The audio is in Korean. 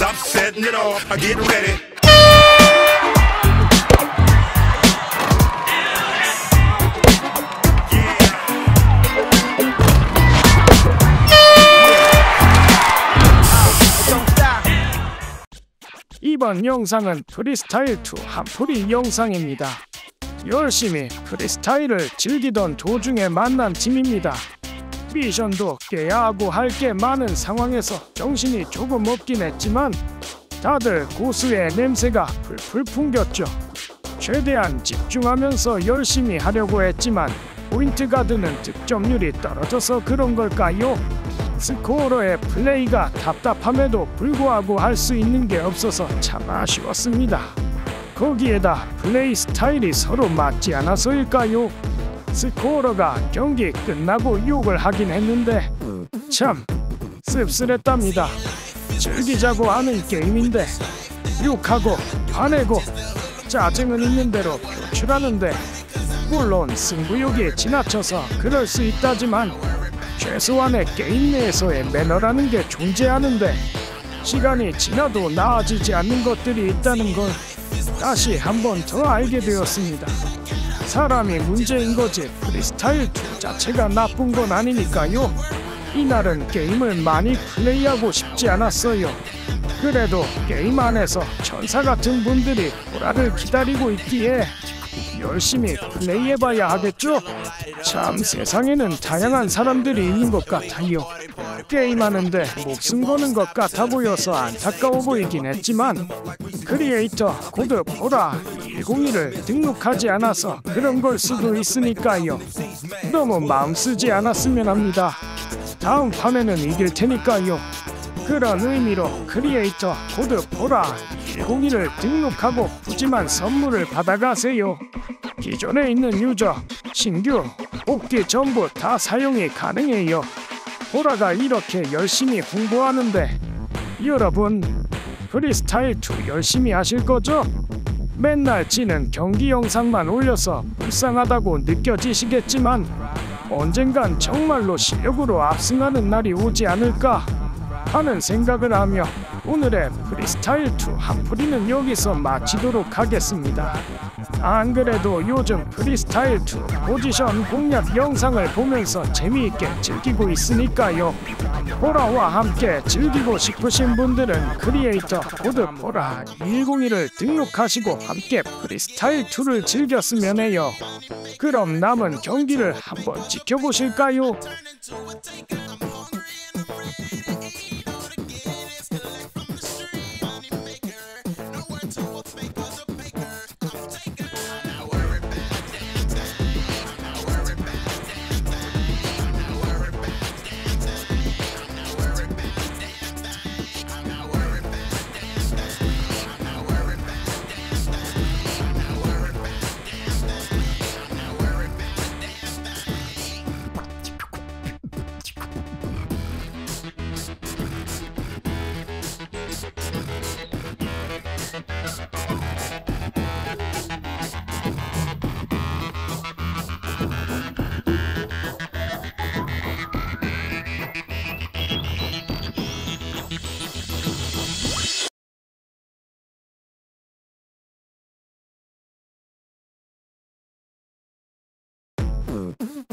cause I'm setting it off. I get ready. 이번 영상은 프리스타일 2 한풀이 영상입니다. 열심히 프리스타일을 즐기던 도중에 만난 팀입니다. 미션도 깨야 하고 할 게 많은 상황에서 정신이 조금 없긴 했지만 다들 고수의 냄새가 풀풀 풍겼죠. 최대한 집중하면서 열심히 하려고 했지만 point guard는 득점률이 떨어져서 그런 걸까요? scorer의 플레이가 답답함에도 불구하고 할 수 있는 게 없어서 참 아쉬웠습니다. 거기에다 플레이 스타일이 서로 맞지 않아서일까요? 스코어러가 경기 끝나고 욕을 하긴 했는데 참 씁쓸했답니다. 즐기자고 하는 게임인데 욕하고 화내고 짜증은 있는 대로 표출하는데 물론 승부욕이 지나쳐서 그럴 수 있다지만 최소한의 게임 내에서의 매너라는 게 존재하는데 시간이 지나도 나아지지 않는 것들이 있다는 걸 다시 한 번 더 알게 되었습니다. 사람이 문제인 거지 프리스타일 2 자체가 나쁜 건 아니니까요. 이날은 게임을 많이 플레이하고 싶지 않았어요. 그래도 게임 안에서 천사 같은 분들이 보라를 기다리고 있기에 열심히 플레이해봐야 하겠죠? 참 세상에는 다양한 사람들이 있는 것 같아요. 게임하는데 목숨 거는 것 같아 보여서 안타까워 보이긴 했지만 creator code 보라 101을 등록하지 않아서 그런 걸 쓰고 있으니까요. 너무 마음 쓰지 않았으면 합니다. 다음 판에는 이길 테니까요. 그런 의미로 creator code 보라 101을 등록하고 푸짐한 선물을 받아가세요. 기존에 있는 user, 신규, 복귀 전부 다 사용이 가능해요. 보라가 이렇게 열심히 홍보하는데 여러분 프리스타일 2 열심히 하실 거죠? 맨날 지는 경기 영상만 올려서 불쌍하다고 느껴지시겠지만 언젠간 정말로 실력으로 압승하는 날이 오지 않을까 하는 생각을 하며 오늘의 프리스타일 2 한풀이는 여기서 마치도록 하겠습니다. 안 그래도 요즘 프리스타일 2 포지션 공략 영상을 보면서 재미있게 즐기고 있으니까요. 보라와 함께 즐기고 싶으신 분들은 creator code 보라 101을 등록하시고 함께 프리스타일 2를 즐겼으면 해요. 그럼 남은 경기를 한번 지켜보실까요? Pfft.